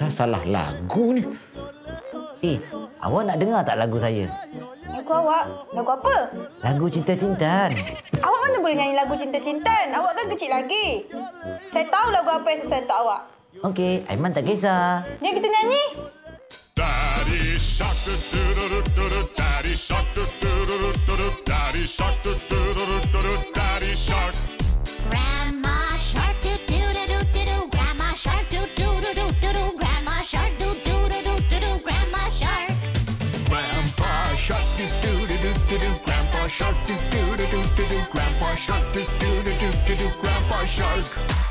rasa salah lagu ni. Eh, awak nak dengar tak lagu saya? Lagu awak? Lagu apa? Lagu cinta-cintan. Awak mana boleh nyanyi lagu cinta-cintan? Awak kan kecil lagi. Saya tahu lagu apa yang susah untuk awak. Okey, Aiman tak kisah. Jom kita nyanyi. Shark do do do do do daddy shark Grandma shark do do do do do do. Grandma shark do do do do do do. Grandma shark do do do do do do. Grandma shark. Grandpa shark do do do do do do Grandpa shark do do do do do do Grandpa shark do do do do do do Grandpa shark